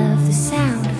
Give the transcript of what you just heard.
of the sound.